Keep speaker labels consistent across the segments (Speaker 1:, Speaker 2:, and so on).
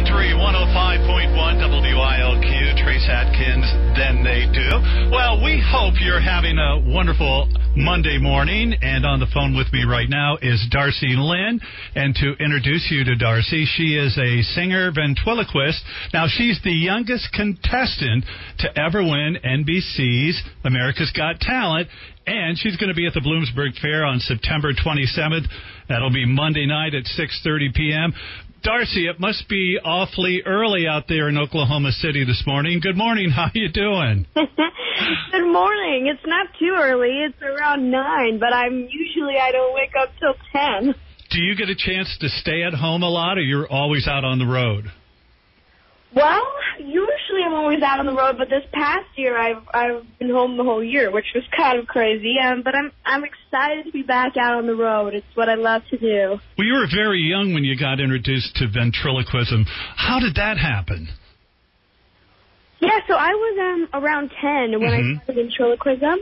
Speaker 1: Country 105.1 WILQ, Trace Adkins, Then They Do. Well, we hope you're having a wonderful Monday morning. And on the phone with me right now is Darci Lynne. And to introduce you to Darci, she is a singer ventriloquist. Now, she's the youngest contestant to ever win NBC's America's Got Talent. And she's going to be at the Bloomsburg Fair on September 27th. That'll be Monday night at 6:30 p.m. Darci, it must be awfully early out there in Oklahoma City this morning. Good morning. How you doing?
Speaker 2: Good morning. It's not too early. It's around 9, but I'm usually I don't wake up till 10.
Speaker 1: Do you get a chance to stay at home a lot or you're always out on the road?
Speaker 2: Well, usually I'm always out on the road, but this past year I've I've been home the whole year, which was kind of crazy. Um, but I'm I'm excited to be back out on the road. It's what I love to do.
Speaker 1: Well, you were very young when you got introduced to ventriloquism. How did that happen?
Speaker 2: Yeah, so I was um around 10 when
Speaker 1: Mhm.
Speaker 2: I started ventriloquism.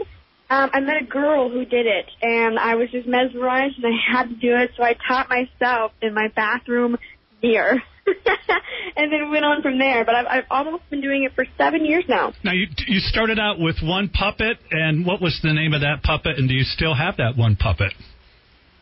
Speaker 2: Um, I met a girl who did it, and I was just mesmerized, and I had to do it, so I taught myself in my bathroom mirror. and then went on from there. But I've, I've almost been doing it for seven years now.
Speaker 1: Now you you started out with one puppet, and what was the name of that puppet? And do you still have that one puppet?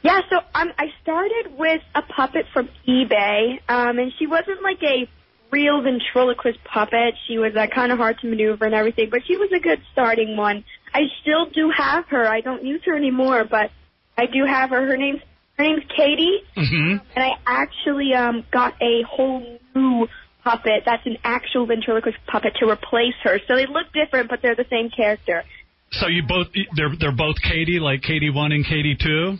Speaker 2: Yeah, so um, I started with a puppet from eBay, um, and she wasn't like a real ventriloquist puppet. She was uh, kind of hard to maneuver and everything, but she was a good starting one. I still do have her. I don't use her anymore, but I do have her. Her name's her name's Katie,
Speaker 1: Mm-hmm.
Speaker 2: and I actually um, got a whole new puppet that's an actual ventriloquist puppet to replace her. So they look different, but they're the same character.
Speaker 1: So you both they're they're both Katie, like Katie one and Katie two.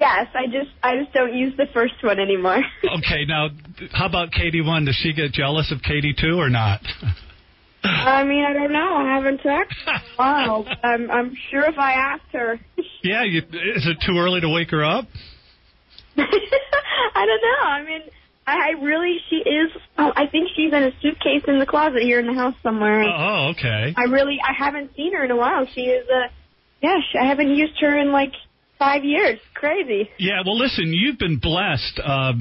Speaker 2: Yes, I just I just don't use the first one anymore.
Speaker 1: Okay, now how about Katie one? Does she get jealous of Katie two or not?
Speaker 2: I mean, I don't know. I haven't talked in a while. but I'm I'm sure if I asked her,
Speaker 1: yeah, you, is it too early to wake her up?
Speaker 2: I don't know. I mean, I, I really she is. Oh, I think she's in a suitcase in the closet here in the house somewhere.
Speaker 1: Oh, okay.
Speaker 2: I really I haven't seen her in a while. She is a yeah. She, I haven't used her in like five years. Crazy.
Speaker 1: Yeah, well, listen, you've been blessed uh,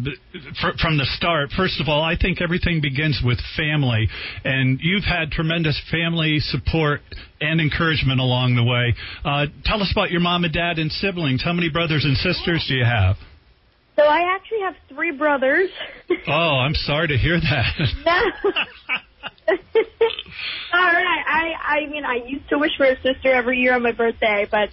Speaker 1: fr- from the start. First of all, I think everything begins with family, and you've had tremendous family support and encouragement along the way. Uh, tell us about your mom and dad and siblings. How many brothers and sisters do you have?
Speaker 2: So I actually have three brothers.
Speaker 1: Oh, I'm sorry to hear that.
Speaker 2: All right. I I mean I used to wish for a sister every year on my birthday, but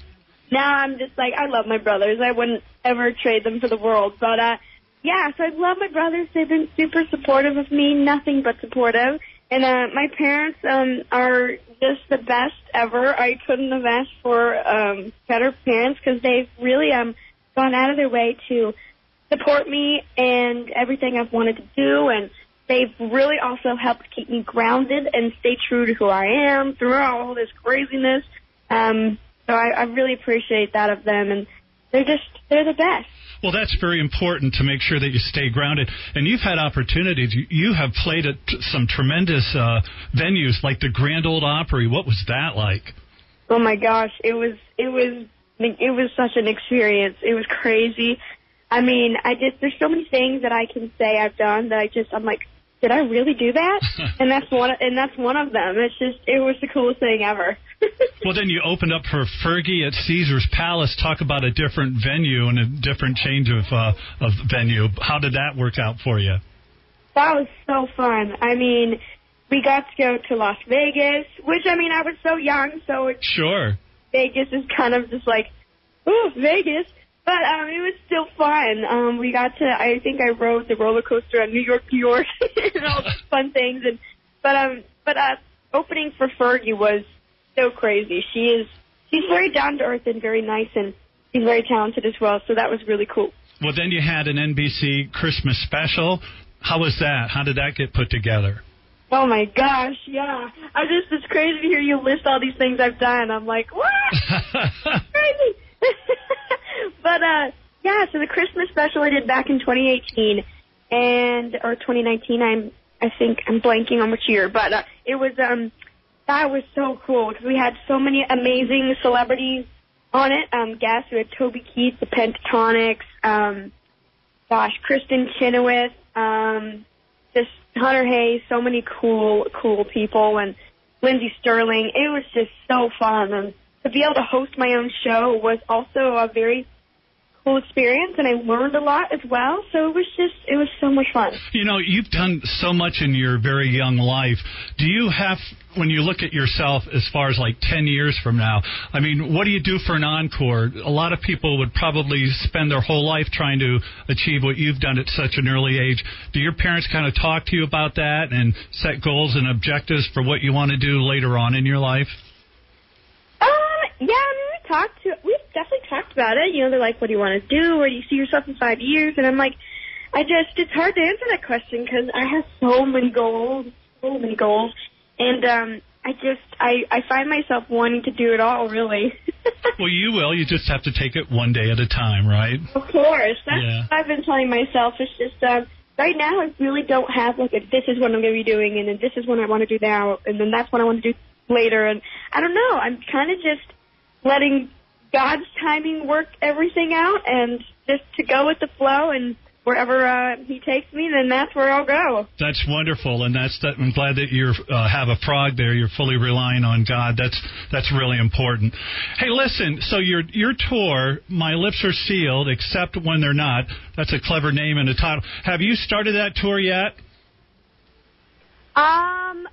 Speaker 2: now I'm just like I love my brothers. I wouldn't ever trade them for the world. But uh yeah, so I love my brothers. They've been super supportive of me, nothing but supportive. And uh my parents um are just the best ever. I couldn't have asked for um better parents cuz they've really um gone out of their way to support me and everything I've wanted to do and they've really also helped keep me grounded and stay true to who I am throughout all this craziness. Um, so I, I really appreciate that of them, and they're just they're the best.
Speaker 1: Well, that's very important to make sure that you stay grounded. And you've had opportunities. You, you have played at some tremendous uh, venues like the Grand Ole Opry. What was that like?
Speaker 2: Oh my gosh, it was it was it was such an experience. It was crazy. I mean, I just there's so many things that I can say I've done that I just I'm like, did I really do that? and that's one and that's one of them. It's just it was the coolest thing ever.
Speaker 1: Well, then you opened up for Fergie at Caesar's Palace. Talk about a different venue and a different change of uh, of venue. How did that work out for you?
Speaker 2: That was so fun. I mean, we got to go to Las Vegas, which I mean, I was so young, so it,
Speaker 1: Sure.
Speaker 2: Vegas is kind of just like, ooh, Vegas. But um, it was still fun. Um, we got to, I think I rode the roller coaster on New York, New York, and all those fun things. And but um, but uh, opening for Fergie was so crazy. She is, she's very down to earth and very nice, and she's very talented as well. So that was really cool.
Speaker 1: Well, then you had an NBC Christmas special. How was that? How did that get put together?
Speaker 2: Oh my gosh, yeah. I just it's crazy to hear you list all these things I've done. I'm like, what? but uh yeah, so the Christmas special I did back in 2018 and or 2019. I'm I think I'm blanking on which year, but uh, it was um that was so cool because we had so many amazing celebrities on it. Um, guests we had Toby Keith, the Pentatonix, um, gosh, Kristin Chenoweth, um, just Hunter Hayes, so many cool, cool people, and Lindsey Stirling. It was just so fun, and to be able to host my own show was also a very cool experience, and I learned a lot as well. So it was just, it was so much fun.
Speaker 1: You know, you've done so much in your very young life. Do you have, when you look at yourself as far as like 10 years from now, I mean, what do you do for an encore? A lot of people would probably spend their whole life trying to achieve what you've done at such an early age. Do your parents kind of talk to you about that and set goals and objectives for what you want to do later on in your life?
Speaker 2: Um, yeah, I mean, we talked to, we talked about it. You know, they're like, what do you want to do? Where do you see yourself in five years? And I'm like, I just, it's hard to answer that question because I have so many goals, so many goals. And, um, I just, I, I find myself wanting to do it all, really.
Speaker 1: well, you will. You just have to take it one day at a time, right?
Speaker 2: Of course. That's
Speaker 1: Yeah.
Speaker 2: what I've been telling myself. It's just, um, right now I really don't have, like, a, this is what I'm going to be doing, and then this is what I want to do now, and then that's what I want to do later. And I don't know. I'm kind of just letting God's timing work everything out and just to go with the flow and wherever uh, He takes me, then that's where I'll go.
Speaker 1: That's wonderful, and that's that. I'm glad that you uh, have a frog there. You're fully relying on God. That's that's really important. Hey, listen. So your your tour, my lips are sealed, except when they're not. That's a clever name and a title. Have you started that tour yet?
Speaker 2: Um,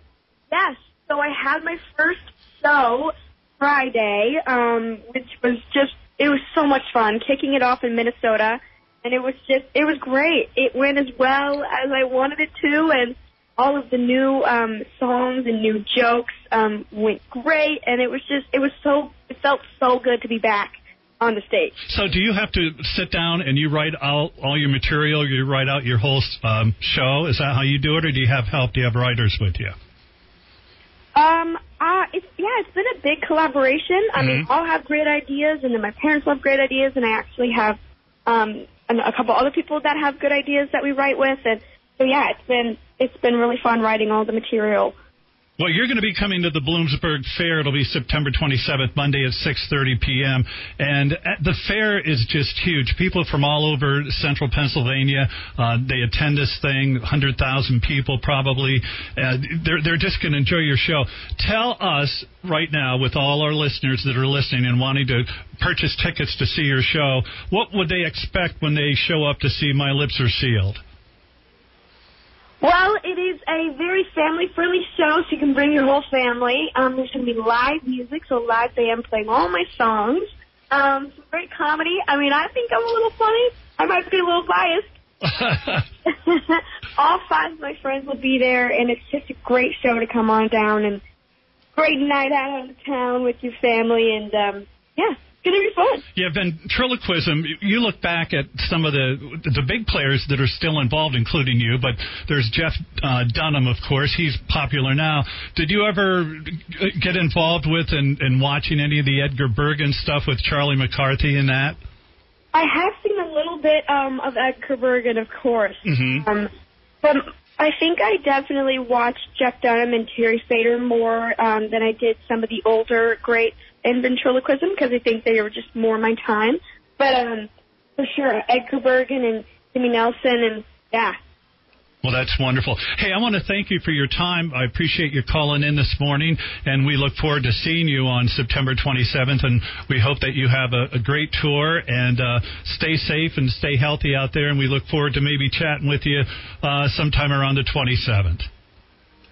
Speaker 2: yes. So I had my first show Friday, um, which was just it was so much fun. Kicking it off in Minnesota, and it was just it was great. It went as well as I wanted it to, and all of the new um, songs and new jokes um, went great. And it was just it was so it felt so good to be back on the stage.
Speaker 1: So do you have to sit down and you write out all your material? You write out your whole um, show. Is that how you do it, or do you have help? Do you have writers with you?
Speaker 2: Um, uh, it's yeah, it's been a big collaboration. I mean,
Speaker 1: Mhm.
Speaker 2: I'll have great ideas, and then my parents love great ideas, and I actually have um a couple other people that have good ideas that we write with, and so yeah, it's been it's been really fun writing all the material.
Speaker 1: Well, you're going to be coming to the Bloomsburg Fair. It'll be September 27th, Monday at 6:30 p.m. And at the fair is just huge. People from all over central Pennsylvania uh, they attend this thing. 100,000 people probably. Uh, they're they're just going to enjoy your show. Tell us right now, with all our listeners that are listening and wanting to purchase tickets to see your show, what would they expect when they show up to see My Lips Are Sealed?
Speaker 2: Well, is a very family-friendly show, so you can bring your whole family. Um, there's going to be live music, so a live band playing all my songs. Um, some great comedy. I mean, I think I'm a little funny. I might be a little biased. all five of my friends will be there, and it's just a great show to come on down and great night out on the town with your family, and um, yeah, it's gonna be fun.
Speaker 1: Yeah, ventriloquism. You look back at some of the the big players that are still involved, including you. But there's Jeff uh, Dunham, of course. He's popular now. Did you ever get involved with and, and watching any of the Edgar Bergen stuff with Charlie McCarthy and that?
Speaker 2: I have seen a little bit um, of Edgar Bergen, of course.
Speaker 1: Mhm.
Speaker 2: Um, but I think I definitely watched Jeff Dunham and Terry Fator more um, than I did some of the older greats in ventriloquism because I think they were just more my time. But um, for sure, Edgar Bergen and Jimmy Nelson and yeah.
Speaker 1: Well, that's wonderful. Hey, I want to thank you for your time. I appreciate you calling in this morning, and we look forward to seeing you on September 27th. And we hope that you have a, a great tour and uh, stay safe and stay healthy out there. And we look forward to maybe chatting with you uh, sometime around the 27th.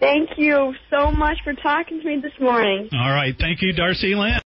Speaker 2: Thank you so much for talking to me this morning.
Speaker 1: All right. Thank you, Darci Lynne.